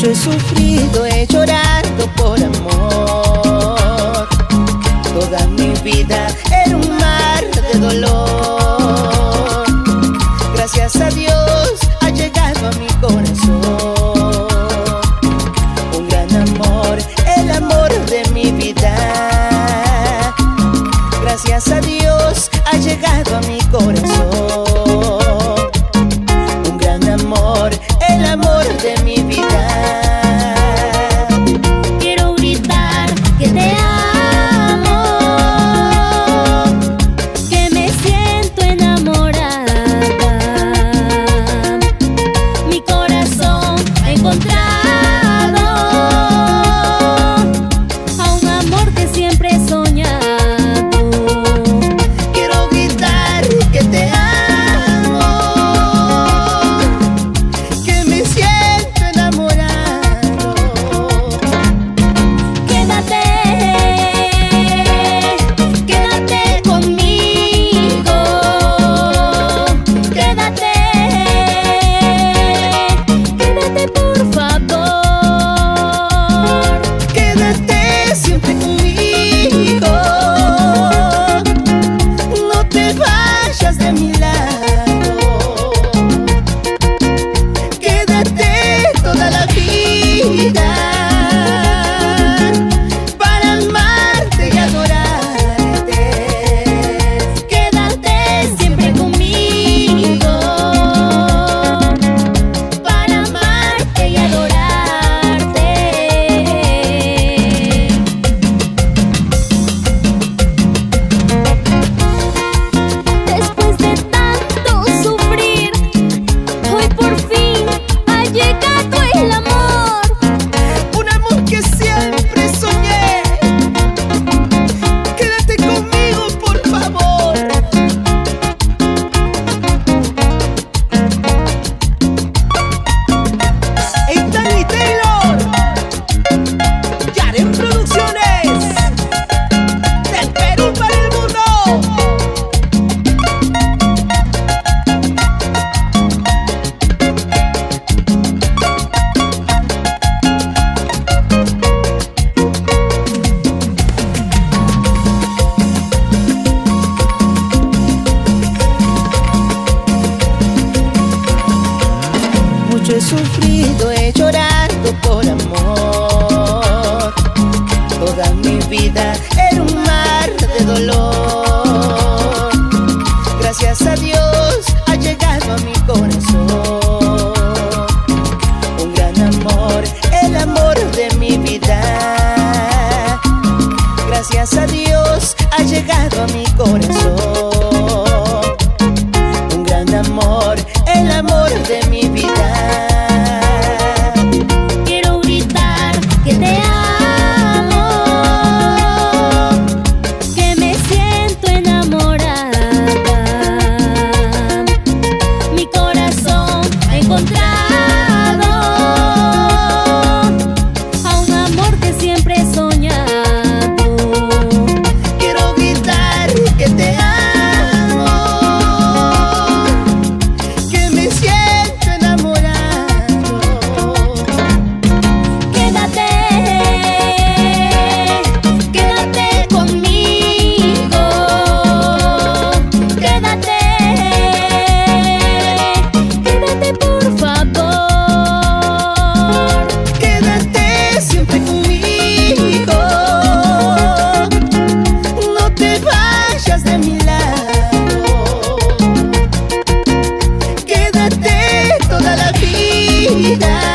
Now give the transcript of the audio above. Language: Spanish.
Mucho he sufrido, he llorado por amor. Toda mi vida era un mar de dolor. Gracias a Dios ha llegado a mi corazón. Un gran amor, el amor de mi vida. Gracias a Dios ha llegado a mi corazón. Un gran amor, el amor de mi vida. vida.